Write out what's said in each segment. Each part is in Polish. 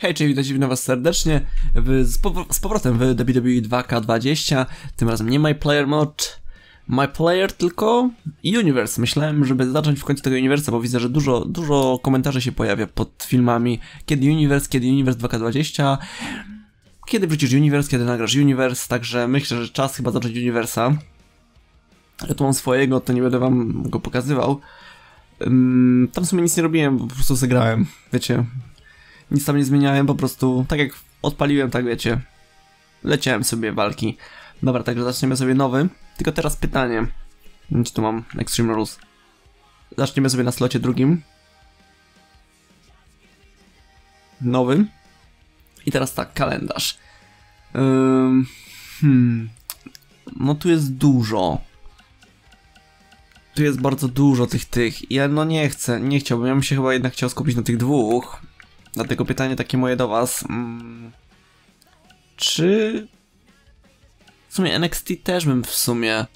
Hej, cześć, witam was serdecznie w, z, z powrotem w WWE 2K20, tym razem nie My Player Mode, My Player, tylko Universe. Myślałem, żeby zacząć w końcu tego Universa, bo widzę, że dużo, dużo komentarzy się pojawia pod filmami, kiedy Universe, kiedy Universe 2K20, kiedy wrócisz Universe, kiedy nagrasz Universe, także myślę, że czas chyba zacząć Universa. Ja tu mam swojego, to nie będę wam go pokazywał. Um, tam w sumie nic nie robiłem, po prostu zagrałem, wiecie, nic tam nie zmieniałem, po prostu tak jak odpaliłem, tak wiecie, leciałem sobie walki. Dobra, także zaczniemy sobie nowy. Tylko teraz pytanie. Gdzie tu mam Extreme Rules? Zaczniemy sobie na slocie drugim. Nowy. I teraz tak, kalendarz. Um, hmm. No tu jest dużo. Tu jest bardzo dużo tych tych. Ja no nie chcę, nie chciałbym. Ja bym się chyba jednak chciał skupić na tych dwóch. Dlatego pytanie takie moje do was. Mm, czy... W sumie NXT też bym w sumie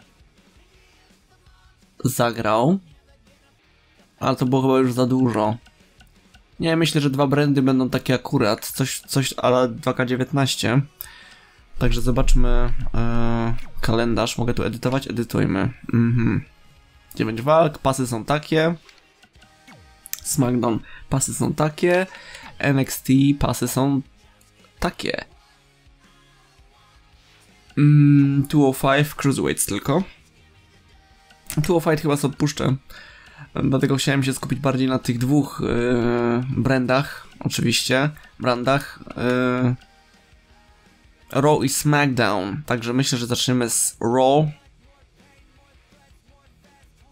zagrał. Ale to było chyba już za dużo. Nie, myślę, że dwa brandy będą takie akurat. Coś, coś ale 2K19. Także zobaczmy yy, kalendarz. Mogę tu edytować? Edytujmy. Mhm. 9 walk, pasy są takie. SmackDown, pasy są takie. NXT pasy są takie. Mm, 205 Cruiserweights tylko. 205 chyba sobie odpuszczę. Dlatego chciałem się skupić bardziej na tych dwóch yy, brandach, oczywiście. Brandach. Yy, Raw i SmackDown. Także myślę, że zaczniemy z Raw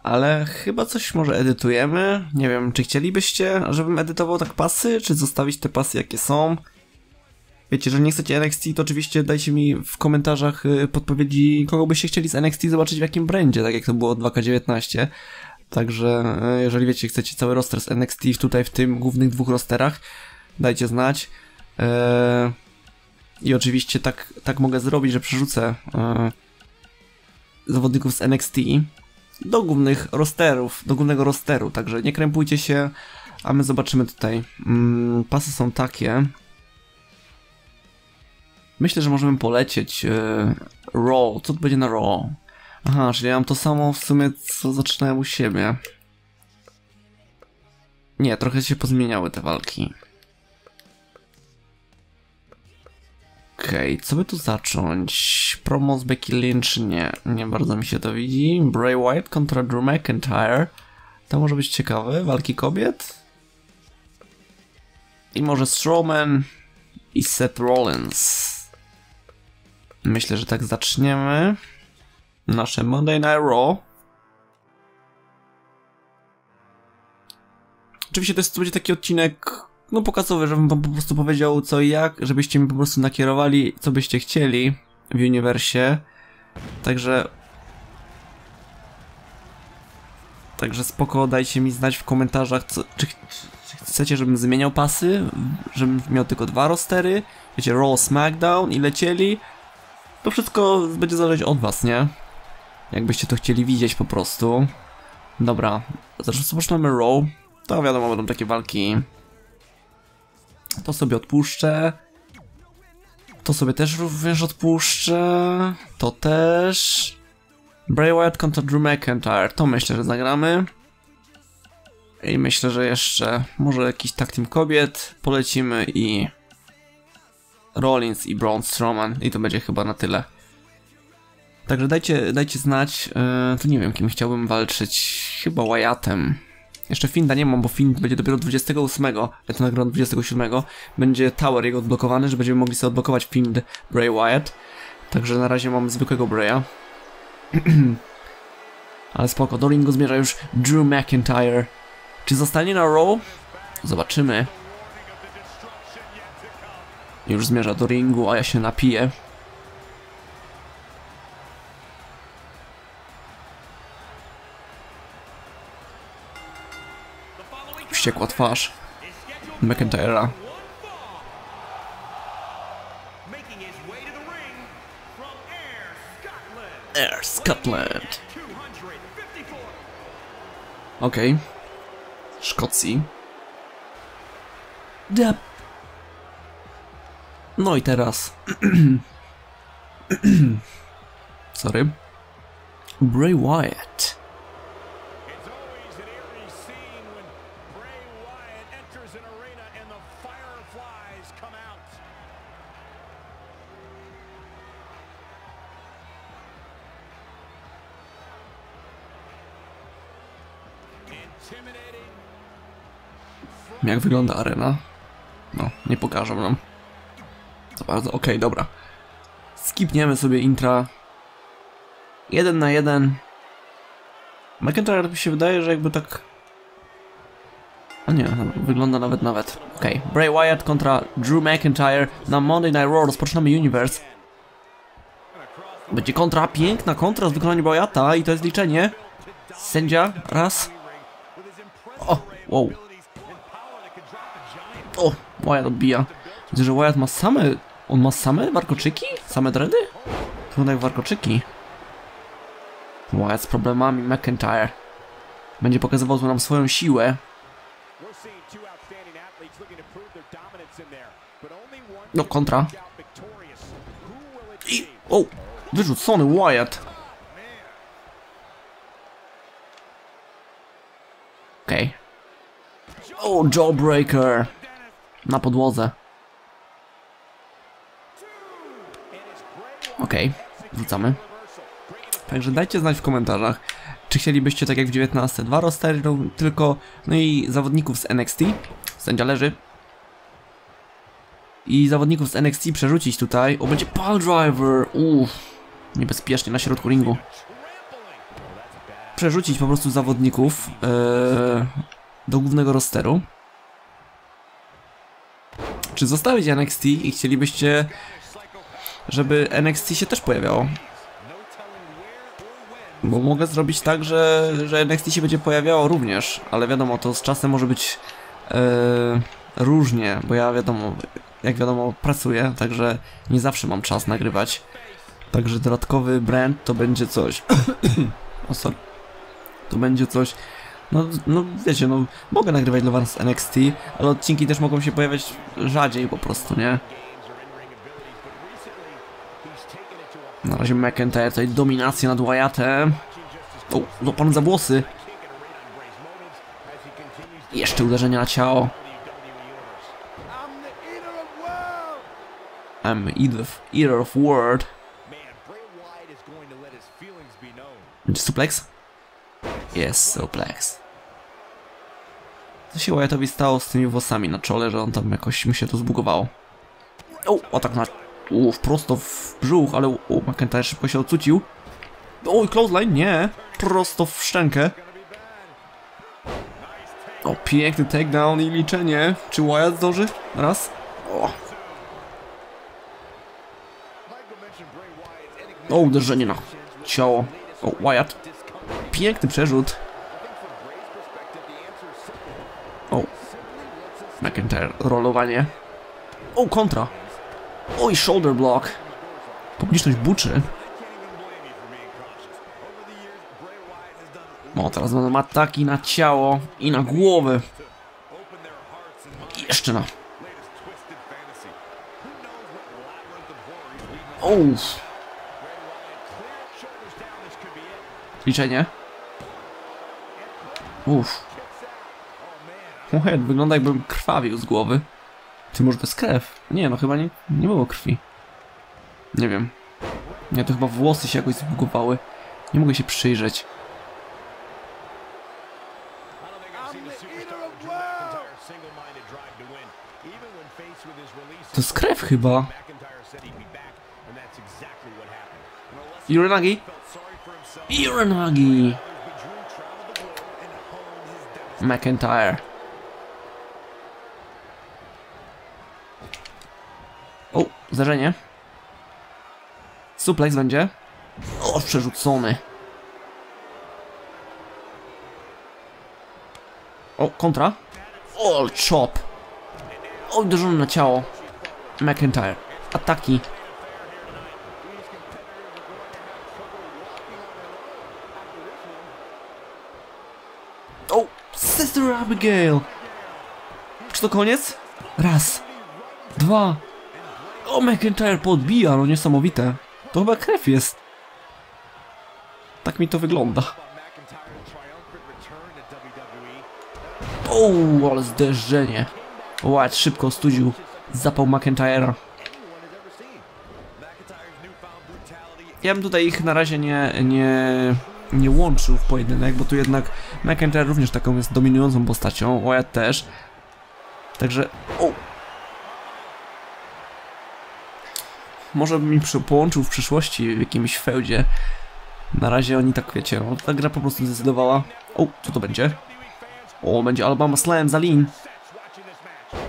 ale chyba coś może edytujemy. Nie wiem, czy chcielibyście, żebym edytował tak pasy, czy zostawić te pasy jakie są? Wiecie, że nie chcecie NXT, to oczywiście dajcie mi w komentarzach y, podpowiedzi, kogo byście chcieli z NXT zobaczyć w jakim brandzie, tak jak to było 2K19. Także y, jeżeli wiecie, chcecie cały roster z NXT tutaj w tym głównych dwóch rosterach, dajcie znać. Eee, I oczywiście tak, tak mogę zrobić, że przerzucę eee, zawodników z NXT do głównych rosterów, do głównego rosteru, także nie krępujcie się, a my zobaczymy tutaj. Mm, pasy są takie. Myślę, że możemy polecieć yy, Raw. Co to będzie na Raw? Aha, czyli ja mam to samo w sumie, co zaczynałem u siebie. Nie, trochę się pozmieniały te walki. Okej, okay, co by tu zacząć? Promo z Becky Lynch? Nie, nie bardzo mi się to widzi. Bray Wyatt kontra Drew McIntyre. To może być ciekawe. Walki kobiet? I może Strowman i Seth Rollins. Myślę, że tak zaczniemy. Nasze Monday Night Raw. Oczywiście to, jest, to będzie taki odcinek no pokazowy, żebym wam po prostu powiedział co i jak, żebyście mi po prostu nakierowali, co byście chcieli w uniwersie. Także... Także spoko, dajcie mi znać w komentarzach, co, czy, czy chcecie, żebym zmieniał pasy, żebym miał tylko dwa rostery, wiecie, Raw, SmackDown i lecieli. To wszystko będzie zależeć od was, nie? Jakbyście to chcieli widzieć po prostu. Dobra, zaczynamy Raw. To wiadomo, będą takie walki to sobie odpuszczę. To sobie też również odpuszczę. To też. Bray Wyatt kontra Drew McIntyre. To myślę, że zagramy. I myślę, że jeszcze może jakiś tak team kobiet polecimy i Rollins i Braun Strowman i to będzie chyba na tyle. Także dajcie, dajcie znać, yy, to nie wiem kim chciałbym walczyć, chyba Wyattem. Jeszcze Finda nie mam, bo Find będzie dopiero 28, ja to nagram 27, będzie Tower jego odblokowany, że będziemy mogli sobie odblokować Find Bray Wyatt. Także na razie mam zwykłego Braya. Ale spoko, do ringu zmierza już Drew McIntyre. Czy zostanie na Raw? Zobaczymy. Już zmierza do ringu, a ja się napiję. Wściekła twarz McIntyre'a. Air Scotland. Okej. Okay. Szkocji. Dap. No i teraz. Sorry. Bray Wyatt. Jak wygląda arena? No, nie pokażę nam. Za bardzo, okej, dobra. Skipniemy sobie intra. Jeden na jeden. McIntyre mi się wydaje, że jakby tak... A nie, wygląda nawet nawet. Okej, Bray Wyatt kontra Drew McIntyre na Monday Night Raw. Rozpoczynamy Universe. Będzie kontra, piękna kontra z wykonaniem Wyatta i to jest liczenie. Sędzia, raz. O, wow. O, Wyatt odbija. Widzę, że Wyatt ma same... On ma same warkoczyki? Same dredy? Wygląda jak warkoczyki. Wyatt z problemami, McIntyre. Będzie pokazywał tu nam swoją siłę. No, kontra. I... O! Wyrzucony Wyatt. Okej. O, Jawbreaker. Na podłodze. Okej, wrzucamy. Także dajcie znać w komentarzach, czy chcielibyście tak jak w 19 dwa rostery no, tylko, no i zawodników z NXT, sędzia leży. I zawodników z NXT przerzucić tutaj, o będzie Pile Driver, uff, niebezpiecznie na środku ringu. Przerzucić po prostu zawodników e, do głównego rosteru. Czy zostawić NXT i chcielibyście, żeby NXT się też pojawiało? Bo mogę zrobić tak, że, że NXT się będzie pojawiało również, ale wiadomo, to z czasem może być e, różnie, bo ja wiadomo, jak wiadomo, pracuję, także nie zawsze mam czas nagrywać. Także dodatkowy brand to będzie coś. o sorry. To będzie coś. No, no wiecie, no mogę nagrywać dla was NXT, ale odcinki też mogą się pojawiać rzadziej po prostu, nie? Na razie McIntyre tutaj dominacja nad Wyattem. O, złapany za włosy. Jeszcze uderzenie na ciało. I'm eater of, eater of word. Będzie suplex? Jest suplex. Co się Wyattowi stało z tymi włosami na czole, że on tam jakoś mu się to zbugowało. O, o tak na... Uff, prosto w brzuch, ale o, McIntyre szybko się odcucił. Oj, clothesline, nie. Prosto w szczękę. O, piękny takedown i liczenie. Czy Wyatt zdąży? Raz. O, o uderzenie na ciało. O, Wyatt. Piękny przerzut. O. McIntyre, rolowanie. O, kontra. Oj, shoulder block. Publiczność buczy. O, teraz będą ataki na ciało i na głowę. I jeszcze na... Uff. Liczenie. Uff. Wyatt wygląda jakbym krwawił z głowy. Ty może to jest krew? Nie, no chyba nie, nie było krwi. Nie wiem. Nie, to chyba włosy się jakoś zbugowały. Nie mogę się przyjrzeć. To jest krew chyba. Uranagi? Uranagi! McIntyre. O, zdarzenie. Suplex będzie. O, przerzucony. O, kontra. O, chop. O, uderzony na ciało. McIntyre. Ataki. O, Sister Abigail. Czy to koniec? Raz. Dwa. O, McIntyre podbija, no niesamowite. To chyba krew jest. Tak mi to wygląda. O, ale zderzenie. White szybko studził zapał McIntyre'a. Ja bym tutaj ich na razie nie, nie, nie łączył w pojedynek, bo tu jednak McIntyre również taką jest dominującą postacią, Wyatt też. Także... O! Może bym mi połączył w przyszłości w jakimś feudzie. Na razie oni tak wiecie, no, ta gra po prostu zdecydowała. O, co to będzie? O, będzie Alabama Slam za Lin.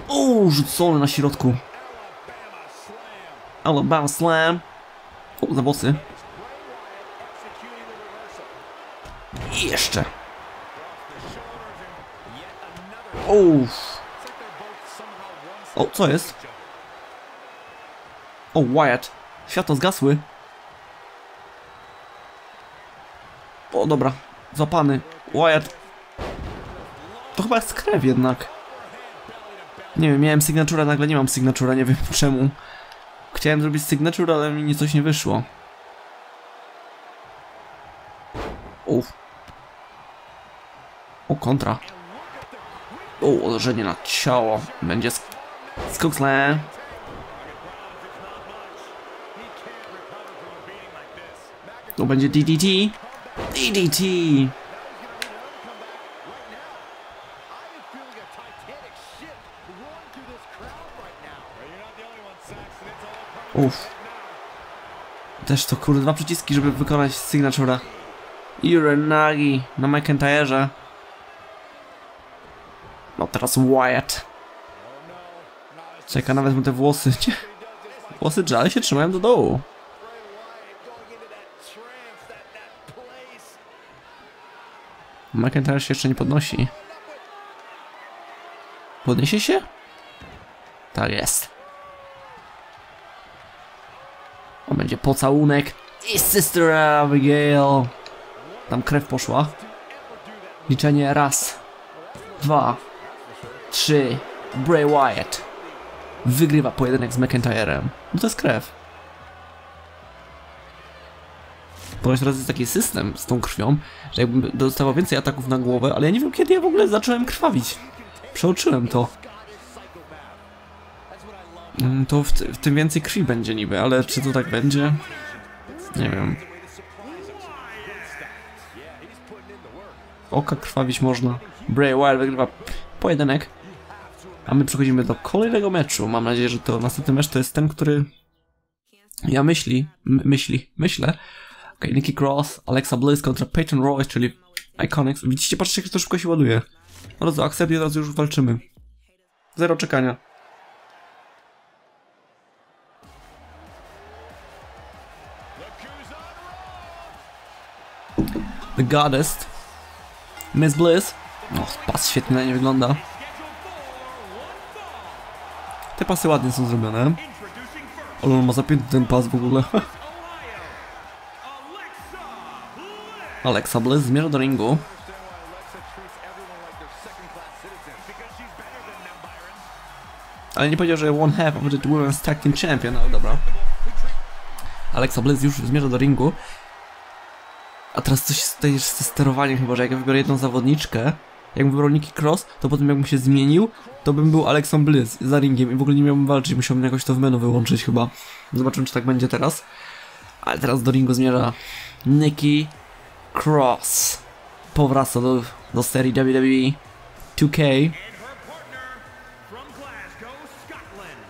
O, rzucony na środku. Alabama slam. O, za reversal. I jeszcze. Uff. O, co jest? O, Wyatt. Światło zgasły. O, dobra. Zapany. Wyatt. To chyba jest krew jednak. Nie wiem, miałem sygnaturę, nagle nie mam sygnaturę, nie wiem czemu. Chciałem zrobić signature, ale mi coś nie wyszło. Uff. O, kontra. O, uderzenie na ciało. Będzie sk. It's all part of Uff. Też to kurde, dwa przyciski, żeby wykonać signatura. Uranagi na McIntyre'ze. No teraz Wyatt. Czeka nawet mu te włosy. Włosy Jay się trzymają do dołu. McIntyre się jeszcze nie podnosi. Podniesie się? Tak jest. O, będzie pocałunek. I Sister Abigail. Tam krew poszła. Liczenie raz, dwa, trzy. Bray Wyatt wygrywa pojedynek z McIntyrem. No to jest krew. Ponieważ teraz jest taki system z tą krwią, że jakbym dostawał więcej ataków na głowę, ale ja nie wiem kiedy ja w ogóle zacząłem krwawić. Przeoczyłem to. Mm, To w, w tym więcej krwi będzie niby, ale czy to tak będzie? Nie wiem. Oka krwawić można. Bray Wyatt wygrywa pojedynek. A my przechodzimy do kolejnego meczu. Mam nadzieję, że to następny mecz to jest ten, który ja myśli, myśli, myślę. Okej, Nikki Cross, Alexa Bliss kontra Peyton Royce, czyli Iconics. Widzicie, patrzcie jak to szybko się ładuje. Od razu akcept i od razu już walczymy. Zero czekania. The Goddess. Miss Bliss. No, pas świetnie na nie wygląda. Te pasy ładnie są zrobione. Ale on ma zapięty ten pas w ogóle. Alexa Bliss zmierza do ringu. Ale nie powiedział, że one half of the Women's Tag Team Champion, ale dobra. Alexa Bliss już zmierza do ringu. A teraz coś tutaj jest ze sterowaniem chyba, że jak ja wybiorę jedną zawodniczkę, jakbym wybrał Nikki Cross, to potem jakbym się zmienił, to bym był Alexą Bliss za ringiem i w ogóle nie miałbym walczyć, musiałbym jakoś to w menu wyłączyć chyba. Zobaczymy, czy tak będzie teraz. Ale teraz do ringu zmierza Nikki Cross. Powraca do, do serii WWE 2K. And her partner from Glasgow, Scotland,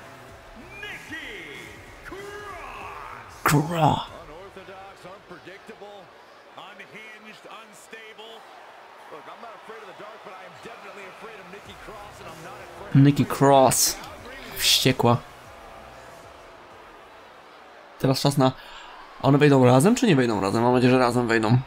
Nikki Cross. Nikki Cross. Wściekła. Teraz czas na... One wejdą razem, czy nie wejdą razem? Mam nadzieję, że razem wejdą.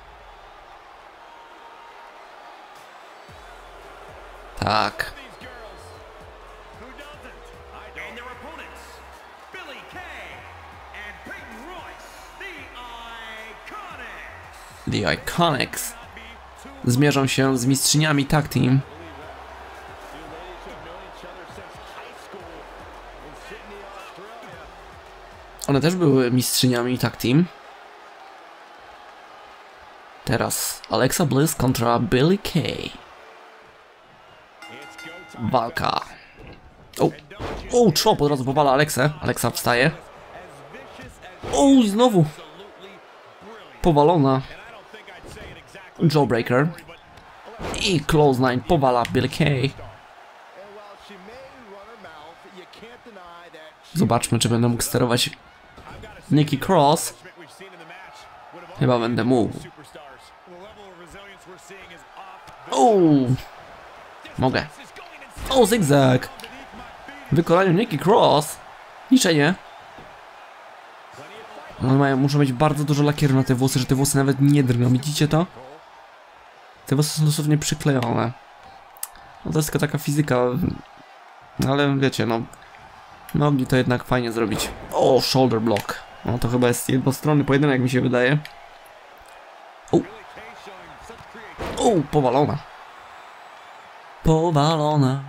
The Iconics. Zmierzą się z mistrzyniami tag team. One też były mistrzyniami tag team. Teraz Alexa Bliss kontra Billy Kay. Walka. O, o, czop od razu powala Aleksę. Alexa wstaje. O, znowu powalona. Jawbreaker. I Close Nine powala Billy Kay. Zobaczmy, czy będę mógł sterować Nikki Cross. Chyba będę mógł. O, mogę. O, feet. W wykonaniu Nikki Cross. Liczenie. One mają, muszą mieć bardzo dużo lakieru na te włosy, że te włosy nawet nie drgną. Widzicie to? Te włosy są dosłownie przyklejone. No to jest tylko taka fizyka. Ale wiecie, no. Mogli to jednak fajnie zrobić. O, shoulder block. No to chyba jest jednostronny pojedynek, mi się wydaje. Creativity. O, powalona. Powalona.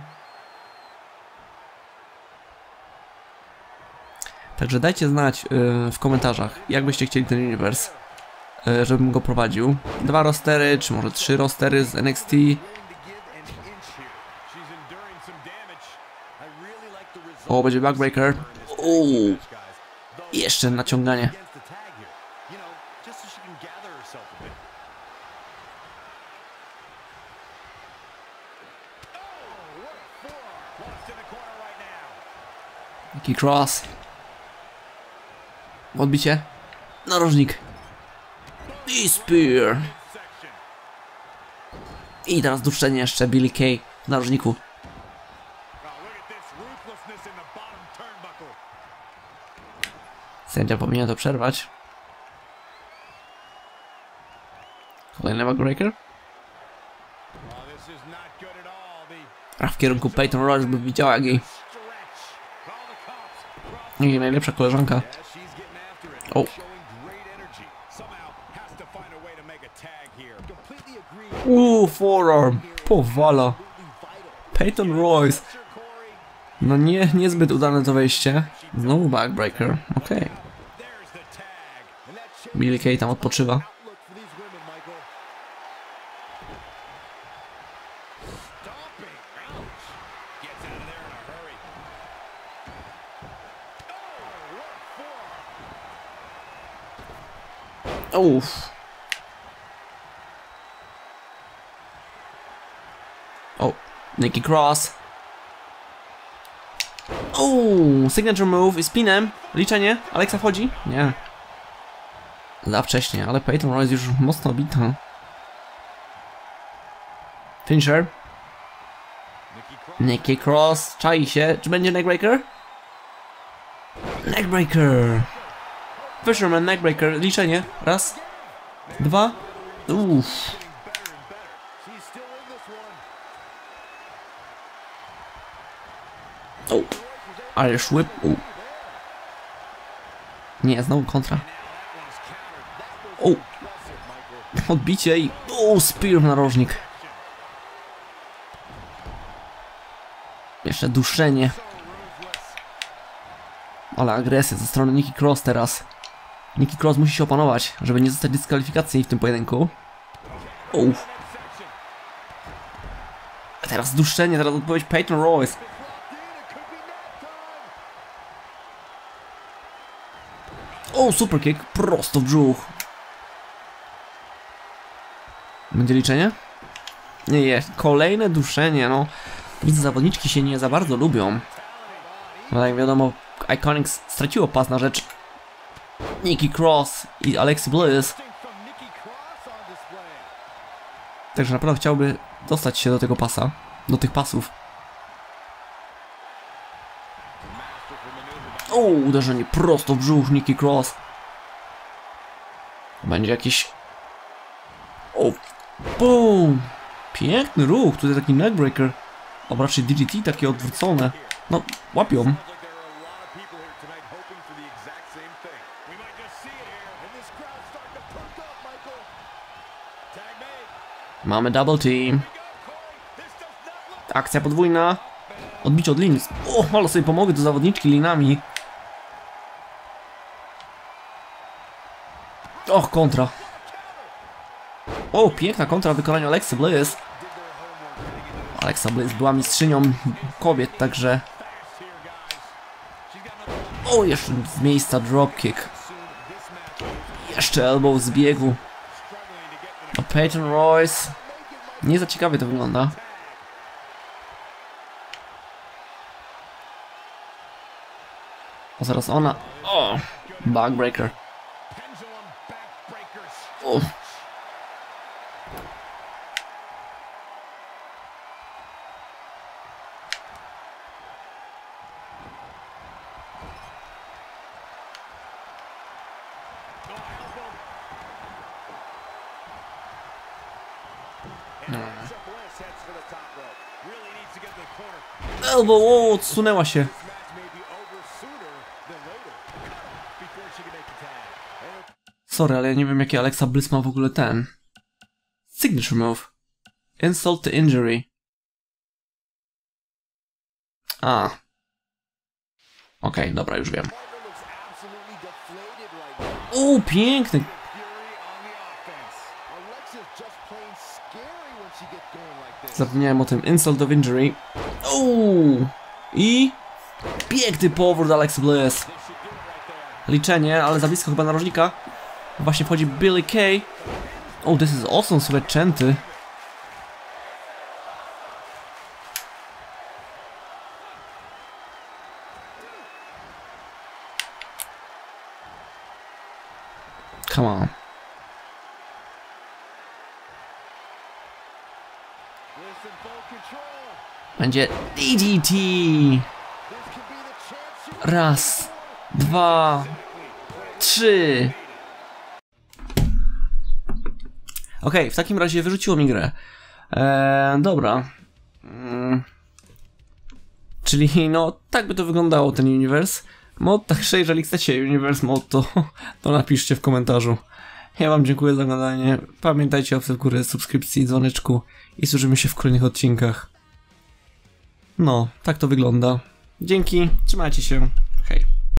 Także dajcie znać y, w komentarzach, jak byście chcieli ten uniwers, żebym go prowadził. Dwa rostery, czy może trzy rostery z NXT. O, będzie backbreaker. Though jeszcze naciąganie. Nikki Cross. Odbicie. Narożnik. I spear. I teraz duszenie jeszcze Billy Kay w narożniku. Sędzia powinien to przerwać. Kolejny backbreaker. A w kierunku Peyton Royce by widziała jak jej, najlepsza koleżanka. Oh. Uuu, forearm. Powala. Peyton Royce. No nie, niezbyt udane to wejście. Znowu backbreaker. Okej. Changes Billy Kay tam odpoczywa. outlook O, Nikki Cross. Uuu, signature move i spinem. Liczenie. Alexa wchodzi? Nie. Za wcześnie, ale Peyton Royce już mocno bita. Cross. Nikki Cross. Czai się. Czy będzie neckbreaker? Neckbreaker. Fisherman neckbreaker. Liczenie. Raz. Dwa. Uff. O. Whip. U. Nie, znowu kontra. O. Odbicie i... O, spear narożnik. Jeszcze duszenie. Ale agresja ze strony Nikki Cross teraz. Nikki Cross musi się opanować, żeby nie zostać dyskwalifikacji w tym pojedynku. Uff. Teraz duszenie, teraz odpowiedź Peyton Royce. O, super kick, prosto w brzuch. Będzie liczenie? Nie jest. Kolejne duszenie, no. Widzę, zawodniczki się nie za bardzo lubią. No jak wiadomo, Iconics straciło pas na rzecz Nikki Cross i Alexi Bliss. Także naprawdę chciałby dostać się do tego pasa. Do tych pasów. O, uderzenie prosto w brzuch Nikki Cross. Będzie jakiś... O, boom! Piękny ruch, tutaj taki neckbreaker. O, raczej DGT takie odwrócone. No, łapią. Mamy double team. Akcja podwójna. Odbicie od linii. O, ale sobie pomogę do zawodniczki linami. Och, kontra. O, piękna kontra w wykonaniu Alexa Bliss. Alexa Bliss była mistrzynią kobiet, także... O, jeszcze z miejsca dropkick. Jeszcze elbow z biegu. No, Peyton Royce. Nie za ciekawie to wygląda. O, zaraz ona. O! Backbreaker. Corner. Elbow, o, odsunęła się. Sorry, ale ja nie wiem jaki Alexa Bliss ma w ogóle ten. Signature move. Insult to injury. A. Okej, dobra, już wiem. O, piękny. Zapomniałem o tym. Insult of injury. Uuu. I... Piękny powrót Alexa Bliss. Liczenie, ale za blisko chyba narożnika. Właśnie wchodzi Billy Kay. Oh, this is awesome, sobie częty. Come on. Będzie DDT. Raz, dwa, trzy. Okej, w takim razie wyrzuciło mi grę. Eee, dobra. Mm. Czyli no, tak by to wyglądało ten universe. Mod, także jeżeli chcecie universe mod, to, to napiszcie w komentarzu. Ja wam dziękuję za oglądanie. Pamiętajcie o w górę, subskrypcji, dzwoneczku i słyszymy się w kolejnych odcinkach. No, tak to wygląda. Dzięki, trzymajcie się.